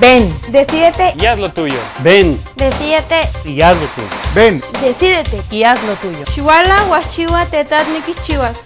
Ven. Decídete Y haz lo tuyo. Ven Decídete y hazlo tuyo. Ven. Decídete y haz lo tuyo. Chihuahua, Huachihuah, Tetatniquis, Chivas.